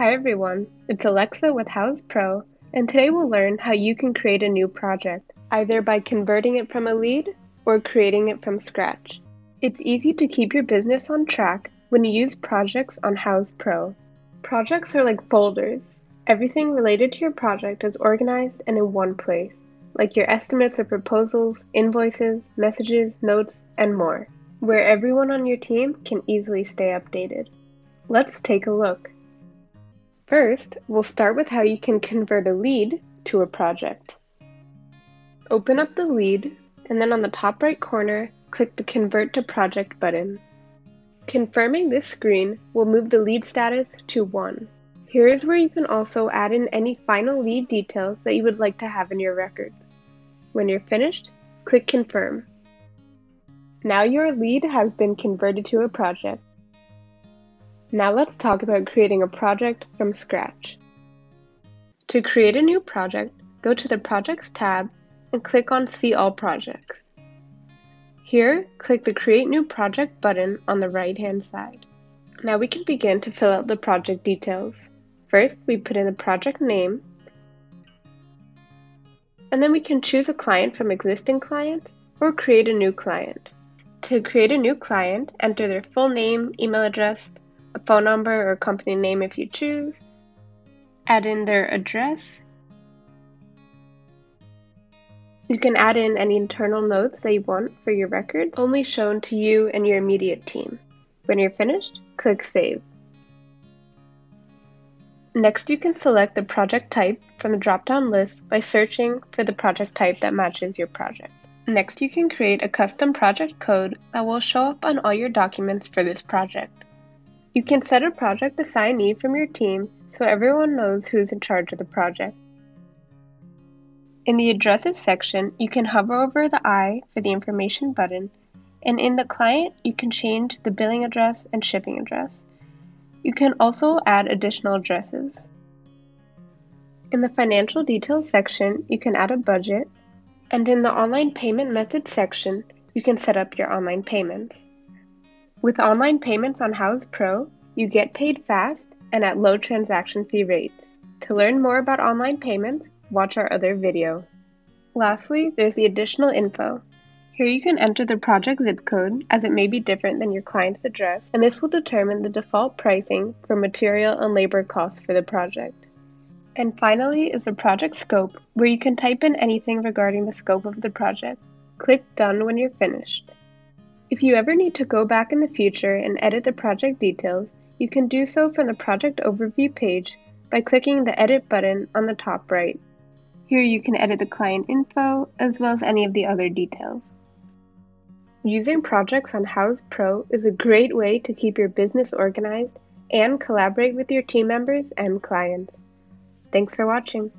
Hi everyone, it's Alexa with Houzz Pro, and today we'll learn how you can create a new project, either by converting it from a lead or creating it from scratch. It's easy to keep your business on track when you use projects on Houzz Pro. Projects are like folders. Everything related to your project is organized and in one place, like your estimates or proposals, invoices, messages, notes, and more, where everyone on your team can easily stay updated. Let's take a look. First, we'll start with how you can convert a lead to a project. Open up the lead, and then on the top right corner, click the Convert to Project button. Confirming this screen will move the lead status to 1. Here is where you can also add in any final lead details that you would like to have in your records. When you're finished, click Confirm. Now your lead has been converted to a project. Now let's talk about creating a project from scratch. To create a new project, go to the Projects tab and click on See All Projects. Here, click the Create New Project button on the right-hand side. Now we can begin to fill out the project details. First, we put in the project name, and then we can choose a client from existing client or create a new client. To create a new client, enter their full name, email address, a phone number or company name if you choose, add in their address. You can add in any internal notes that you want for your record, only shown to you and your immediate team. When you're finished, click Save. Next, you can select the project type from the drop-down list by searching for the project type that matches your project. Next, you can create a custom project code that will show up on all your documents for this project. You can set a project assignee from your team so everyone knows who's in charge of the project. In the Addresses section, you can hover over the I for the Information button, and in the Client, you can change the billing address and shipping address. You can also add additional addresses. In the Financial Details section, you can add a budget, and in the Online Payment Methods section, you can set up your online payments. With online payments on Houzz Pro, you get paid fast and at low transaction fee rates. To learn more about online payments, watch our other video. Lastly, there's the additional info. Here you can enter the project zip code as it may be different than your client's address, and this will determine the default pricing for material and labor costs for the project. And finally is the project scope, where you can type in anything regarding the scope of the project. Click Done when you're finished. If you ever need to go back in the future and edit the project details, you can do so from the project overview page by clicking the edit button on the top right. Here you can edit the client info as well as any of the other details. Using projects on Houzz Pro is a great way to keep your business organized and collaborate with your team members and clients. Thanks for watching.